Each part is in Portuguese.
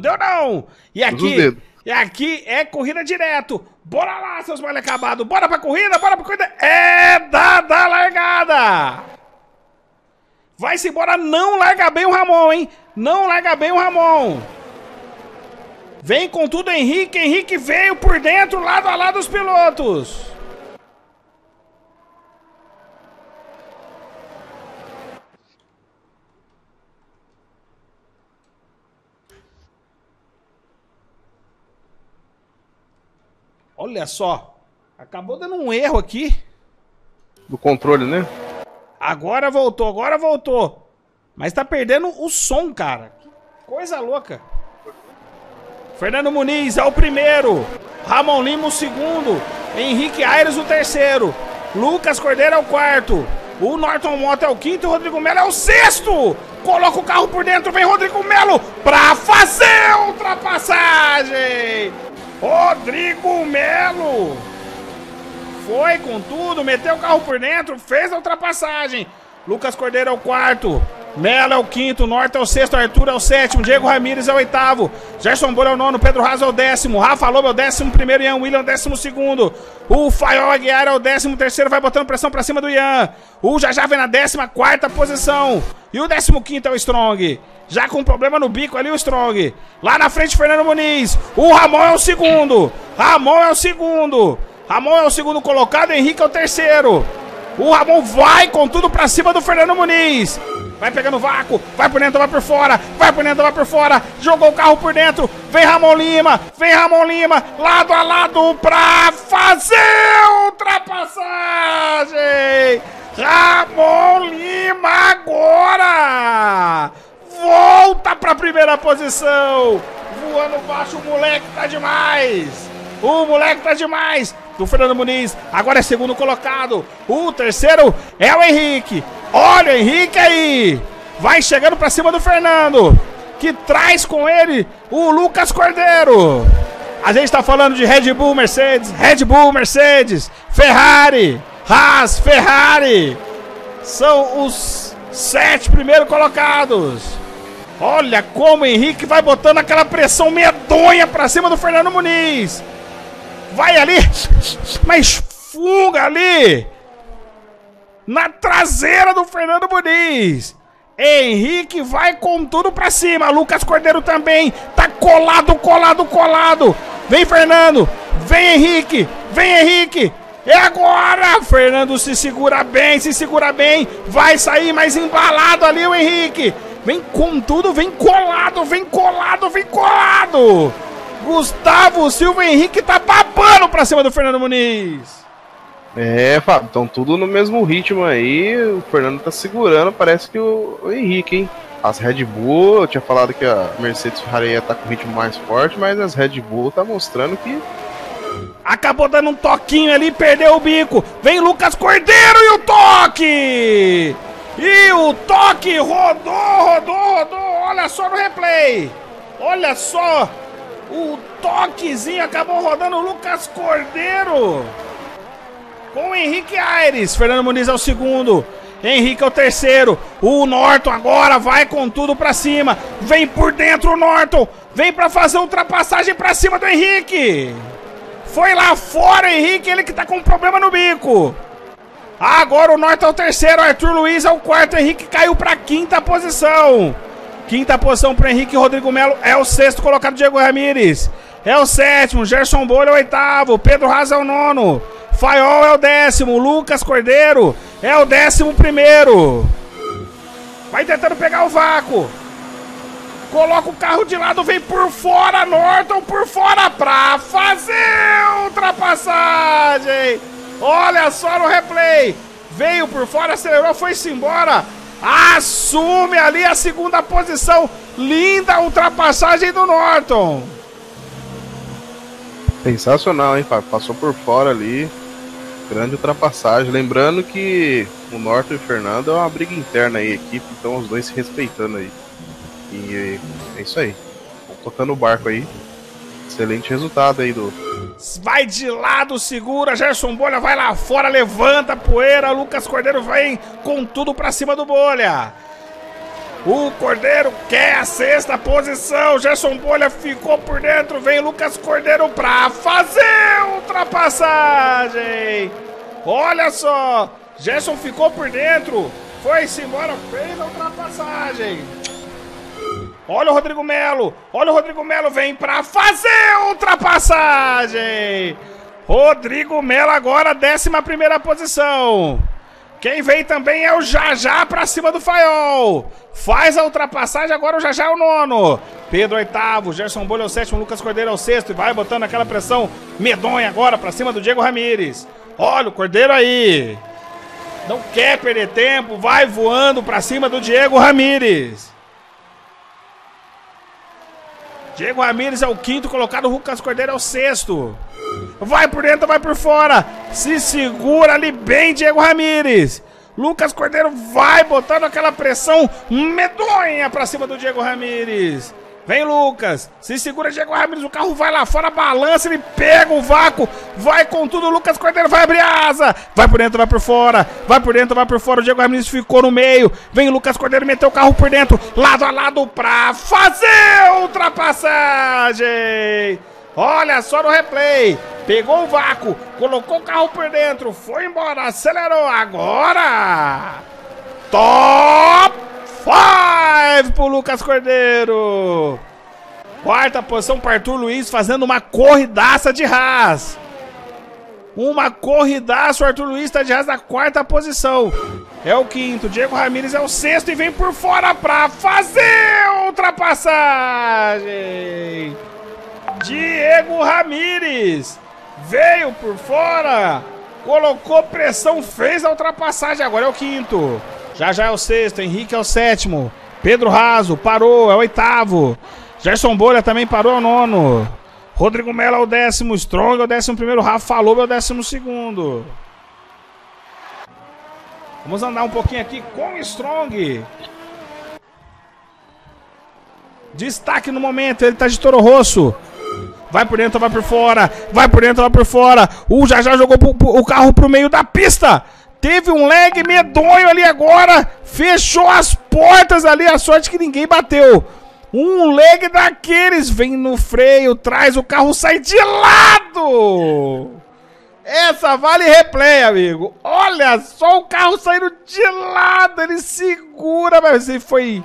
Não deu, não. E aqui, e aqui é corrida direto. Bora lá, seus mal acabados. Bora pra corrida, bora pra corrida. É dada a largada. Vai-se embora, não larga bem o Ramon, hein? Não larga bem o Ramon. Vem com tudo Henrique. Henrique veio por dentro, lado a lado dos pilotos. Olha só. Acabou dando um erro aqui. Do controle, né? Agora voltou, agora voltou. Mas tá perdendo o som, cara. Que coisa louca. Fernando Muniz é o primeiro. Ramon Lima o segundo. Henrique Aires o terceiro. Lucas Cordeiro é o quarto. O Norton Mota é o quinto. O Rodrigo Melo é o sexto. Coloca o carro por dentro. Vem Rodrigo Melo pra fazer. Rodrigo Melo foi com tudo, meteu o carro por dentro, fez a ultrapassagem. Lucas Cordeiro é o quarto. Melo é o quinto, Norte é o sexto, Arthur é o sétimo, Diego Ramírez é o oitavo, Gerson Bolha é o nono, Pedro Raso é o décimo, Rafa Lobo é o décimo primeiro, Ian William é o décimo segundo, o Faiol Aguiar é o décimo terceiro, vai botando pressão pra cima do Ian, o Jajá vem na décima quarta posição, e o décimo quinto é o Strong, já com problema no bico ali o Strong, lá na frente Fernando Muniz, o Ramon é o segundo, Ramon é o segundo, Ramon é o segundo colocado, Henrique é o terceiro, o Ramon vai com tudo pra cima do Fernando Muniz. Vai pegando vácuo, vai por dentro, vai por fora, vai por dentro, vai por fora. Jogou o carro por dentro. Vem Ramon Lima, vem Ramon Lima, lado a lado pra fazer ultrapassagem. Ramon Lima agora. Volta pra primeira posição. Voando baixo, o moleque tá demais. O moleque tá demais. Do Fernando Muniz. Agora é segundo colocado. O terceiro é o Henrique. Olha o Henrique aí. Vai chegando pra cima do Fernando. Que traz com ele o Lucas Cordeiro. A gente tá falando de Red Bull, Mercedes, Red Bull, Mercedes, Ferrari, Haas, Ferrari. São os sete primeiros colocados. Olha como o Henrique vai botando aquela pressão medonha pra cima do Fernando Muniz. Vai ali, mas fuga ali. Na traseira do Fernando Muniz. Henrique vai com tudo pra cima. Lucas Cordeiro também. Tá colado, colado, colado. Vem, Fernando. Vem, Henrique. Vem, Henrique. É agora! Fernando se segura bem, se segura bem. Vai sair mais embalado ali o Henrique. Vem com tudo, vem colado, vem colado, vem colado. Gustavo Silva Henrique tá babando pra cima do Fernando Muniz. É, Fábio, estão tudo no mesmo ritmo aí. O Fernando tá segurando, parece que o, o Henrique, hein? As Red Bull, eu tinha falado que a Mercedes Ferrari ia tá com ritmo mais forte, mas as Red Bull tá mostrando que. Acabou dando um toquinho ali, perdeu o bico. Vem Lucas Cordeiro e o toque! E o toque rodou, rodou, rodou. Olha só no replay. Olha só. O toquezinho acabou rodando o Lucas Cordeiro. Com o Henrique Aires. Fernando Muniz é o segundo. Henrique é o terceiro. O Norton agora vai com tudo pra cima. Vem por dentro o Norton. Vem pra fazer ultrapassagem pra cima do Henrique. Foi lá fora Henrique, ele que tá com um problema no bico. Agora o Norton é o terceiro, Arthur Luiz é o quarto. Henrique caiu pra quinta posição. Quinta posição para Henrique Rodrigo Melo. É o sexto colocado Diego Ramires. É o sétimo. Gerson Bolha é o oitavo. Pedro Raza é o nono. Faiol é o décimo. Lucas Cordeiro é o décimo primeiro. Vai tentando pegar o vácuo. Coloca o carro de lado, vem por fora, Norton por fora pra fazer ultrapassagem. Olha só no replay. Veio por fora, acelerou, foi-se embora assume ali a segunda posição. Linda ultrapassagem do Norton. Sensacional, hein, Fábio? Passou por fora ali. Grande ultrapassagem. Lembrando que o Norton e o Fernando é uma briga interna aí, equipe, então os dois se respeitando aí. E é isso aí. Tocando o barco aí. Excelente resultado aí do. Vai de lado, segura. Gerson Bolha vai lá fora, levanta a poeira. Lucas Cordeiro vem com tudo pra cima do Bolha. O Cordeiro quer a sexta posição. Gerson Bolha ficou por dentro. Vem Lucas Cordeiro pra fazer ultrapassagem. Olha só. Gerson ficou por dentro. Foi-se embora. Fez a ultrapassagem. Olha o Rodrigo Melo. Olha o Rodrigo Melo. Vem pra fazer ultrapassagem. Rodrigo Melo agora, décima primeira posição. Quem vem também é o Jajá pra cima do Faiol. Faz a ultrapassagem, agora o Jajá é o nono. Pedro oitavo, Gerson Bolha é o sétimo, Lucas Cordeiro é o sexto. E vai botando aquela pressão medonha agora pra cima do Diego Ramires. Olha o Cordeiro aí. Não quer perder tempo, vai voando pra cima do Diego Ramires. Diego Ramires é o quinto colocado, o Lucas Cordeiro é o sexto. Vai por dentro, vai por fora. Se segura ali bem, Diego Ramires. Lucas Cordeiro vai botando aquela pressão medonha pra cima do Diego Ramires. Vem Lucas, se segura Diego Ramires, o carro vai lá fora, balança, ele pega o vácuo, vai com tudo, Lucas Cordeiro vai abrir asa, vai por dentro, vai por fora, vai por dentro, vai por fora, o Diego Ramires ficou no meio, vem Lucas Cordeiro, meteu o carro por dentro, lado a lado pra fazer ultrapassagem. Olha só no replay. Pegou o vácuo, colocou o carro por dentro, foi embora, acelerou. Agora! Top 5 pro Lucas Cordeiro. Quarta posição para Arthur Luiz fazendo uma corridaça de Haas. Uma corridaça, o Arthur Luiz está de Haas na quarta posição. É o quinto, Diego Ramírez é o sexto e vem por fora para fazer ultrapassagem. Diego Ramires veio por fora, colocou pressão, fez a ultrapassagem. Agora é o quinto. Já já é o sexto. Henrique é o sétimo. Pedro Raso parou, é o oitavo. Gerson Bolha também parou, é o nono. Rodrigo Mello é o décimo. Strong é o décimo primeiro. Rafa Falou é o décimo segundo. Vamos andar um pouquinho aqui com Strong. Destaque no momento, ele tá de Toro Rosso. Vai por dentro, vai por fora. Vai por dentro, vai por fora. O Jajá jogou o carro pro meio da pista. Teve um lag medonho ali agora. Fechou as portas ali. A sorte que ninguém bateu. Um lag daqueles. Vem no freio, traz o carro, sai de lado. Essa vale replay, amigo. Olha só o carro saindo de lado. Ele segura, mas ele foi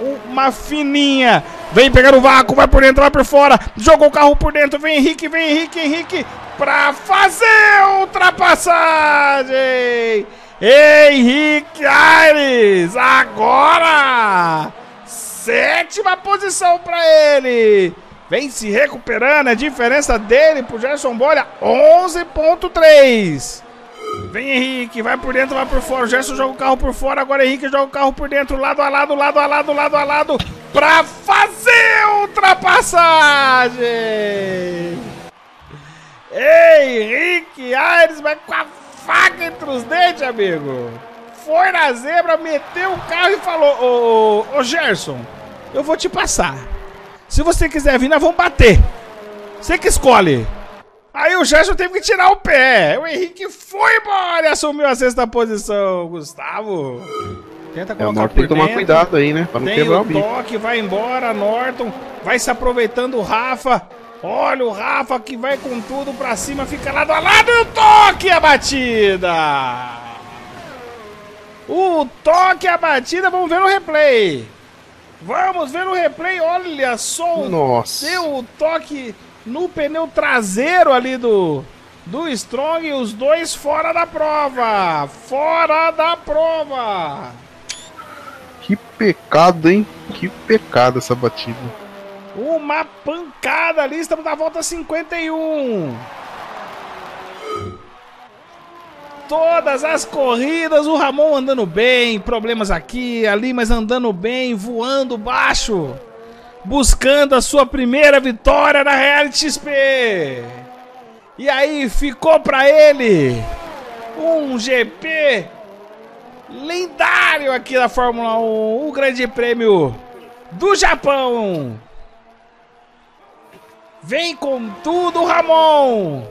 uma fininha. Vem pegar o vácuo, vai por dentro, vai por fora. Jogou o carro por dentro. Vem Henrique, vem Henrique, Henrique. Pra fazer ultrapassagem. Henrique Aires. Agora. Sétima posição para ele. Vem se recuperando. A diferença dele pro Gerson Bolha: 11,3. Vem Henrique, vai por dentro, vai por fora. O Gerson joga o carro por fora, agora Henrique joga o carro por dentro, lado a lado, lado a lado, lado a lado, pra fazer ultrapassagem. Henrique Aires vai com a faca entre os dentes, amigo. Foi na zebra, meteu o carro e falou: Ô, ô, Gerson, eu vou te passar. Se você quiser vir, nós vamos bater. Você que escolhe. Aí o Gerson teve que tirar o pé. O Henrique foi embora e assumiu a sexta posição. Gustavo. Tenta colocar é, por tem que tomar cuidado aí, né? Pra não tem quebrar o, o toque, vai embora, Norton. Vai se aproveitando o Rafa. Olha o Rafa que vai com tudo pra cima, fica lado a lado e o toque a batida. O toque a batida, vamos ver no replay. Vamos ver no replay, olha só Nossa. o seu toque no pneu traseiro ali do, do Strong. Os dois fora da prova. Fora da prova. Que pecado, hein? Que pecado essa batida. Uma pancada ali. Estamos na volta 51. Todas as corridas, o Ramon andando bem, problemas aqui, ali, mas andando bem, voando baixo buscando a sua primeira vitória na Reality XP. E aí ficou para ele um GP lendário aqui da Fórmula 1, o Grande Prêmio do Japão. Vem com tudo, Ramon.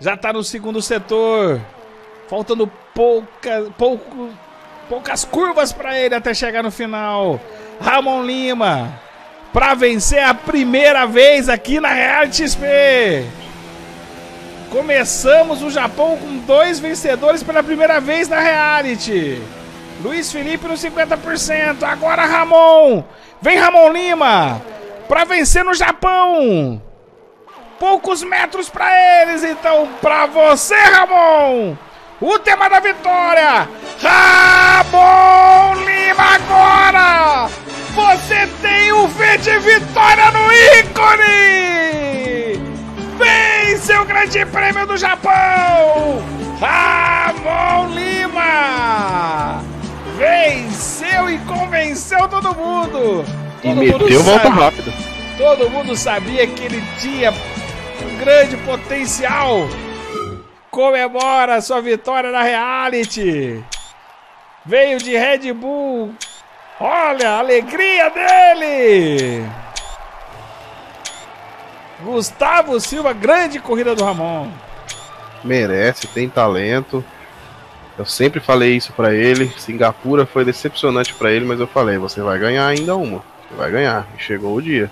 Já tá no segundo setor. Faltando pouca, pouco Poucas curvas para ele até chegar no final. Ramon Lima, para vencer a primeira vez aqui na Reality XP. Começamos o Japão com dois vencedores pela primeira vez na Reality. Luiz Felipe no 50%. Agora Ramon. Vem Ramon Lima para vencer no Japão. Poucos metros para eles, então para você, Ramon. O tema da vitória. Ramon Lima agora. Você tem o V de vitória no ícone. Vence o Grande Prêmio do Japão. Ramon Lima venceu e convenceu todo mundo. E meteu volta rápida. Todo mundo sabia que ele tinha um grande potencial. Comemora sua vitória na reality. Veio de Red Bull. Olha a alegria dele. Gustavo Silva, grande corrida do Ramon. Merece, tem talento. Eu sempre falei isso para ele. Singapura foi decepcionante para ele, mas eu falei: você vai ganhar ainda uma. Você vai ganhar. E chegou o dia.